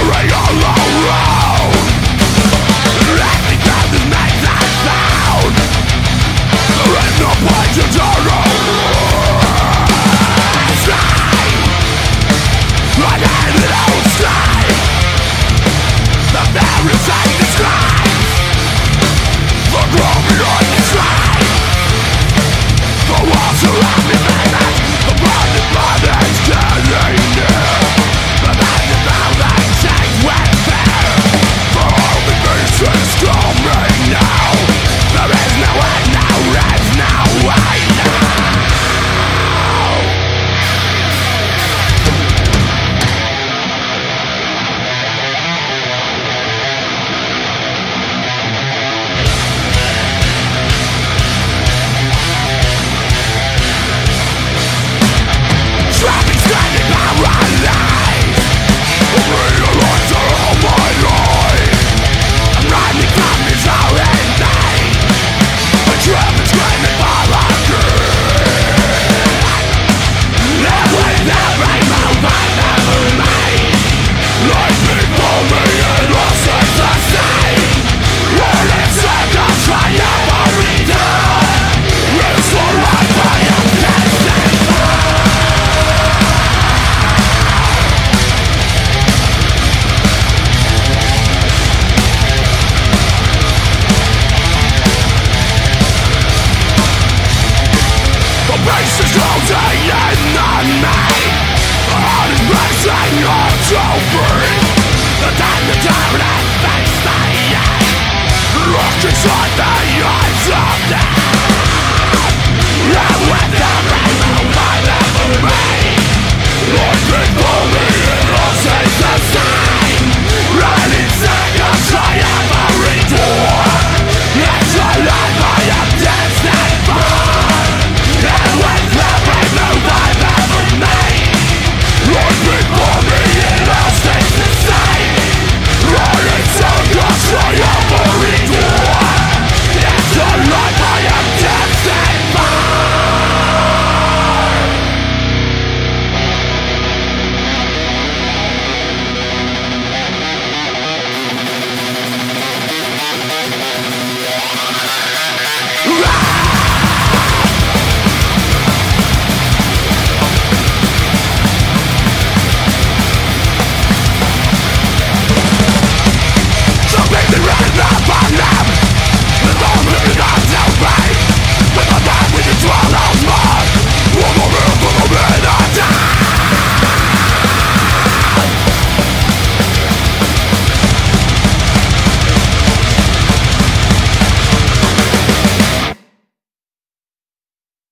Hurry along Lost inside the eyes of death.